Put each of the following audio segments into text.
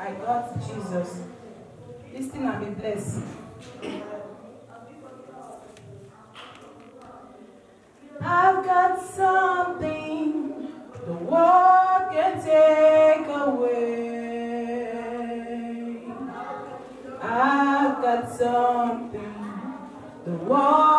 I got Jesus. This thing I'll be blessed. I've got something the world can take away. I've got something the world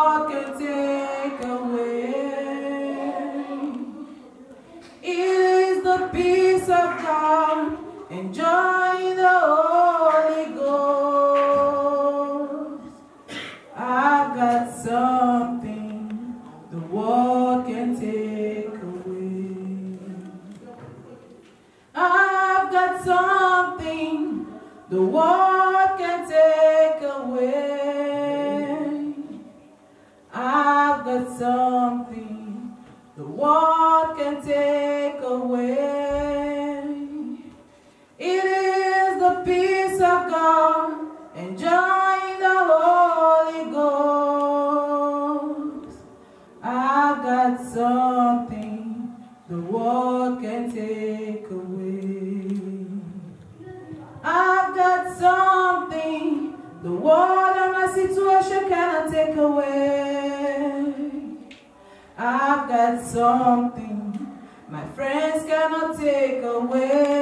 something my friends cannot take away.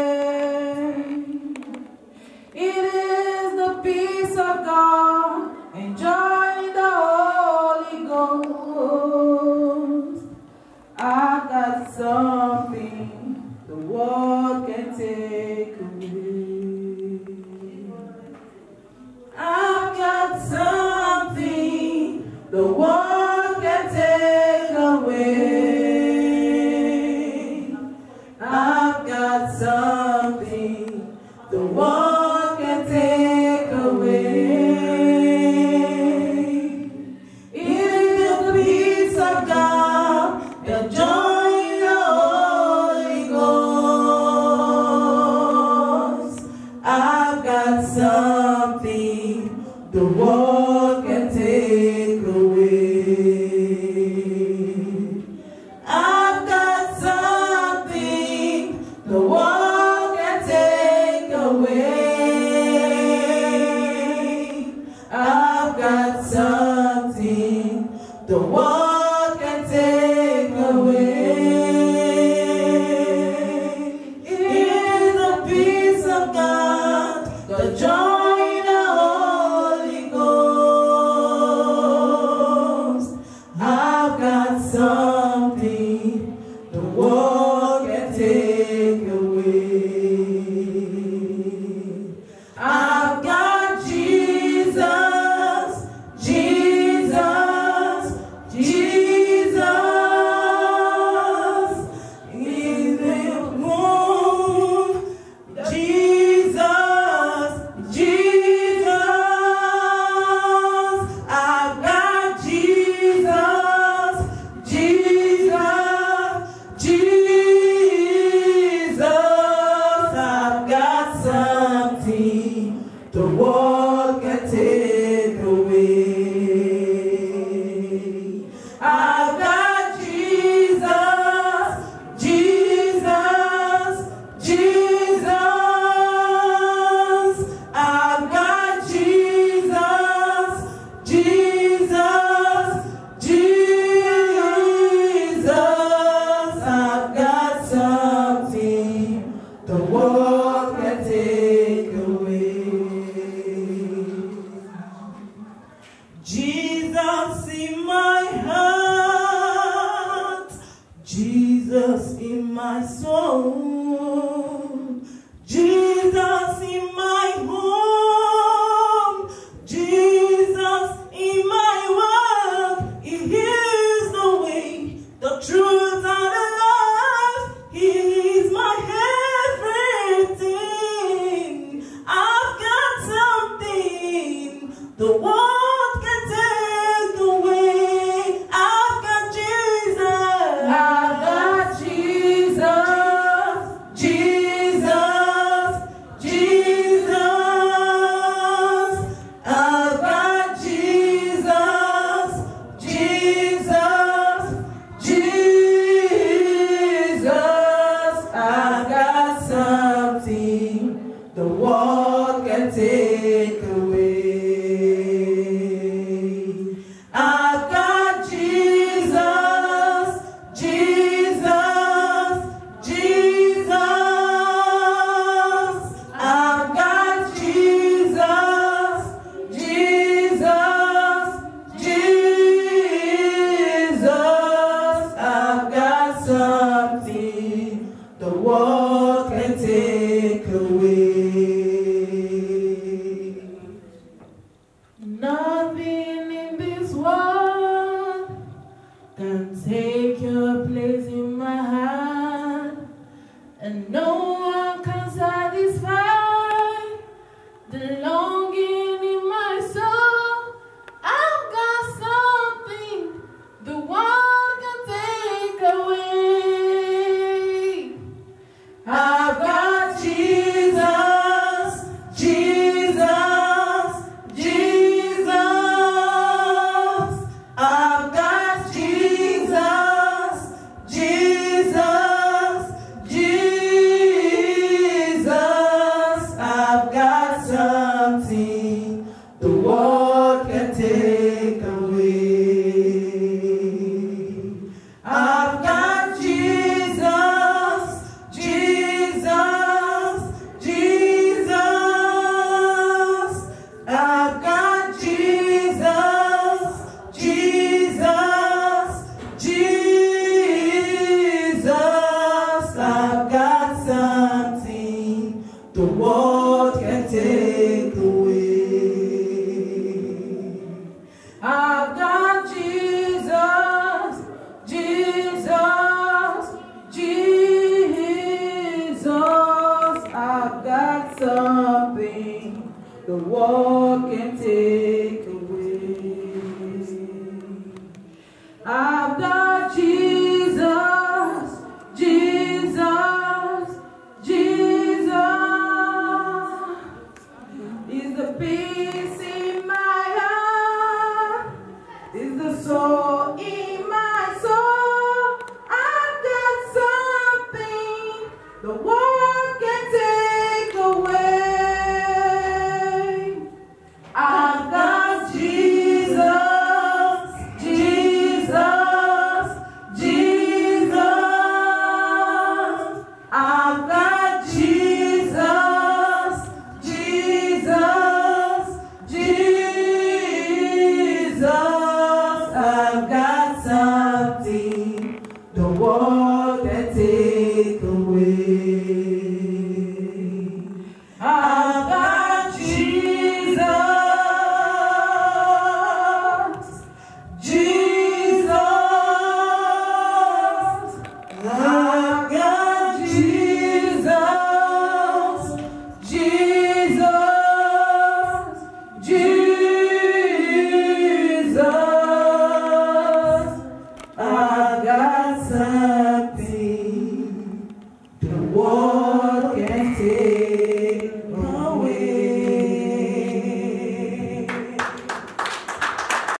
got something to walk. The one and take your place in my heart. And know The world can take away. I've got Jesus, Jesus, Jesus. I've got something the world.